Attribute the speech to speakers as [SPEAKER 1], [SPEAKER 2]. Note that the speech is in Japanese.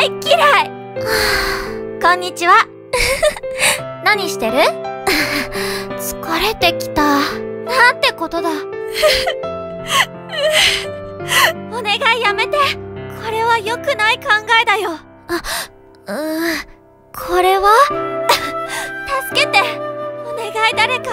[SPEAKER 1] 大嫌い。こんにちは。何してる？疲れてきた。なんてことだ。お願いやめて。これは良くない考えだよ。あうん。これは？助けて。お願い誰か。